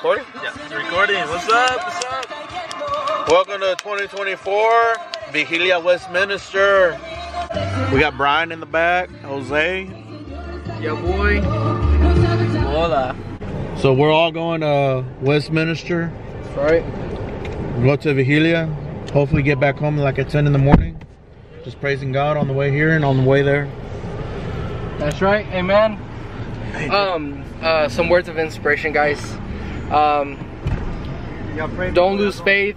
Recording? Yeah, recording. What's up? What's up? Welcome to 2024 Vigilia Westminster. We got Brian in the back, Jose. Yeah, boy. Hola. So we're all going to Westminster. That's right. Go to Vigilia. Hopefully get back home like at 10 in the morning. Just praising God on the way here and on the way there. That's right. Amen. Um, uh, some words of inspiration, guys. Um, don't lose faith.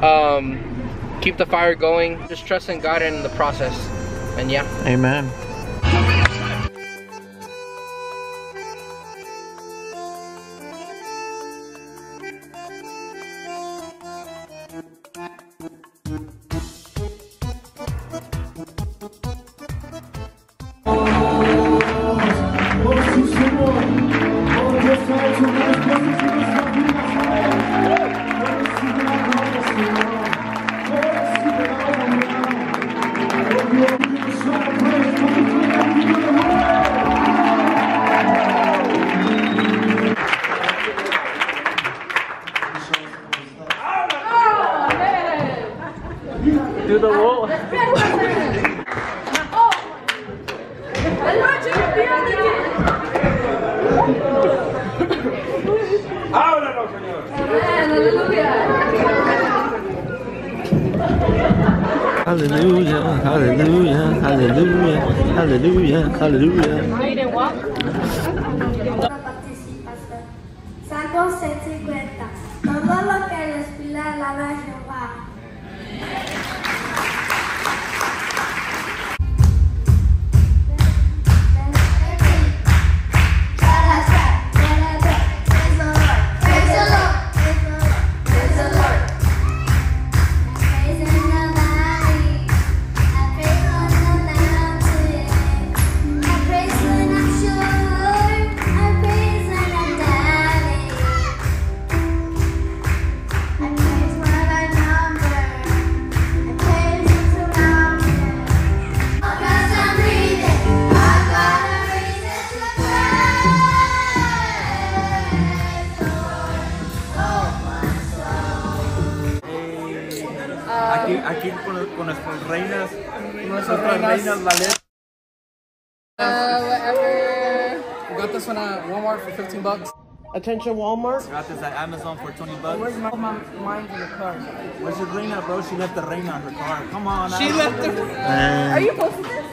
Um, keep the fire going. Just trust in God and the process. And yeah. Amen. Hallelujah, hallelujah, hallelujah, hallelujah, hallelujah. participación. Nuestras reinas, nuestras reinas Valer. Uh, whatever. We got this one at Walmart for 15 bucks. Attention, Walmart. Got this at Amazon for 20 bucks. Where's my, my mine's in the car? Where's your reina, bro? She left the reina in her car. Come on. She Adam. left the. Are you posting this?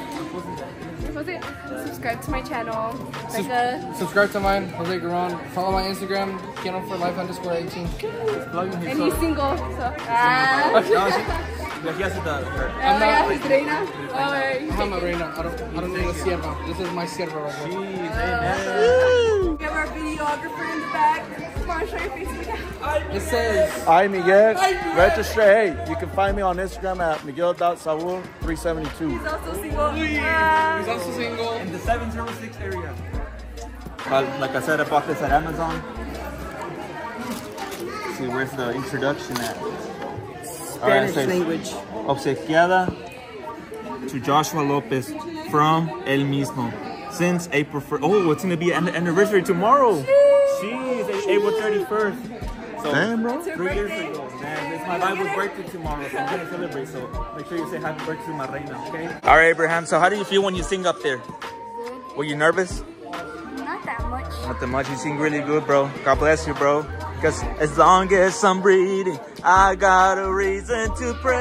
You're it? Subscribe to my channel. Becca. Subscribe to mine, Jose Giron. Follow my Instagram, Piano for Life underscore 18. Plugging And he's single, so. Ah. No, she, yeah, he has the, her. Oh, yeah, he's Reina. Oh. I'm a reina. I don't, I don't need a sierva. This is my sierva right here. Jeez, uh, We have our videographer in the back. Come on, show your Facebook account. It says. Hi Miguel. Register. Hey, you can find me on Instagram at miguel.saul372. He's also single. He's also single. In the 706 area. Well, like I said, I bought this at Amazon. Let's see, where's the introduction at? Spanish language. Obsequiada to Joshua Lopez from El Mismo. Since April 1st. Oh, it's gonna be an anniversary tomorrow. Jeez, it's April 31st. So, Damn, bro. Three years ago. Man, it's my Bible's birthday tomorrow, so I'm gonna celebrate. So make sure you say happy birthday to my reina, okay? All right, Abraham. So how do you feel when you sing up there? Were you nervous? Not that much. Not that much. You sing really good, bro. God bless you, bro. Because as long as I'm breathing, I got a reason to praise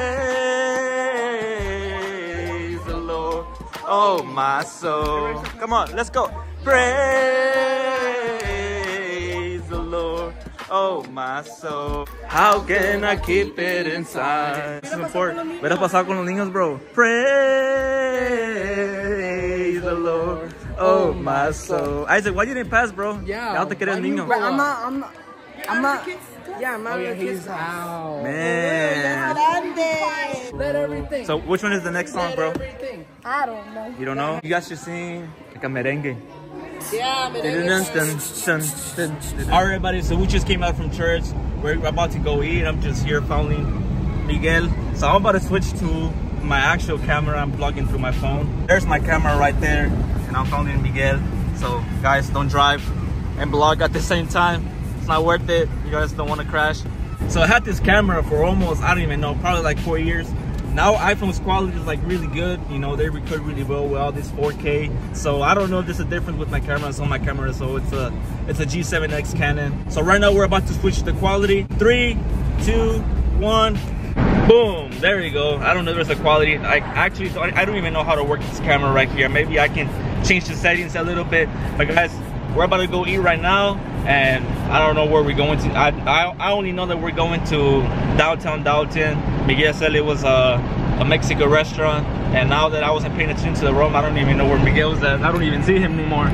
the Lord. Oh, my soul. Come on, let's go. Praise the Lord. Oh, my soul. How can I keep it inside? This is important. Hubieras pasado con los niños, bro. Praise the Lord. Oh, my soul. Isaac, why you didn't pass, bro? Yeah. Ya te quería el why you niño. I'm not, I'm not, I'm not, yeah, I'm not Oh, yeah, the kids' he's house. out. Man. Let everything. So, which one is the next song, bro? I don't know. You don't know? You guys should sing like a merengue. Yeah, dun. All right, everybody. So we just came out from church. We're about to go eat. I'm just here following Miguel. So I'm about to switch to my actual camera. I'm vlogging through my phone. There's my camera right there, and I'm following Miguel. So guys, don't drive and vlog at the same time. It's not worth it. You guys don't want to crash. So I had this camera for almost, I don't even know, probably like four years. Now iPhone's quality is like really good. You know, they record really well with all this 4K. So I don't know if there's a difference with my cameras on my camera. So it's a it's a G7X Canon. So right now we're about to switch the quality. Three, two, one. Boom, there you go. I don't know if there's a quality. I actually, I don't even know how to work this camera right here. Maybe I can change the settings a little bit. But guys, we're about to go eat right now and I don't know where we're going to. I, I, I only know that we're going to downtown Dalton. Miguel said it was a, a Mexican restaurant and now that I wasn't paying attention to the room, I don't even know where Miguel's at. I don't even see him anymore.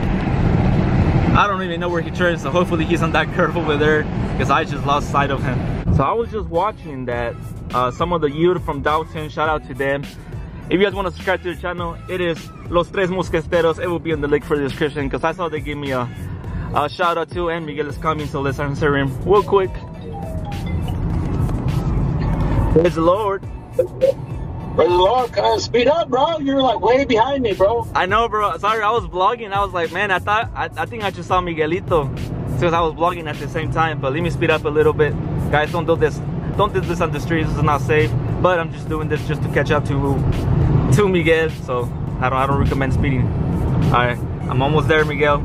I don't even know where he turns, so hopefully he's on that curve over there because I just lost sight of him. So I was just watching that uh, some of the youth from Dalton, shout out to them. If you guys want to subscribe to the channel, it is Los Tres Mosqueteros. It will be in the link for the description because I saw they gave me a, a shout out too and Miguel is coming, so let's answer him real quick. Praise the Lord. Praise the Lord, cuz speed up, bro. You're like way behind me, bro. I know, bro. Sorry, I was vlogging. I was like, man, I thought, I, I think I just saw Miguelito since I was vlogging at the same time. But let me speed up a little bit, guys. Don't do this. Don't do this on the streets. This is not safe. But I'm just doing this just to catch up to to Miguel. So I don't, I don't recommend speeding. All right, I'm almost there, Miguel.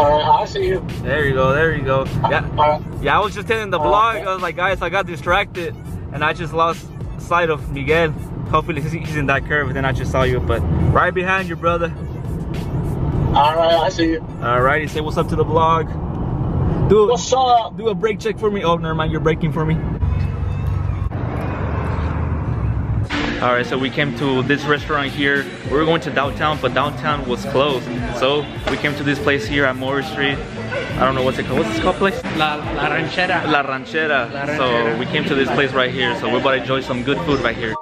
All right, I see you. There you go. There you go. Yeah, All right. yeah. I was just telling the uh, vlog. I was like, guys, I got distracted and I just lost sight of Miguel. Hopefully he's in that curve, and then I just saw you. But right behind you, brother. All right, I see you. Alrighty, say what's up to the vlog. Do What's up? do a brake check for me. Oh, never mind, you're braking for me. All right, so we came to this restaurant here. We were going to downtown, but downtown was closed. So we came to this place here at Morris Street. I don't know what's it called. What's this called place? La, La Ranchera. La Ranchera. La Ranchera. So we came to this place right here. So we're about to enjoy some good food right here.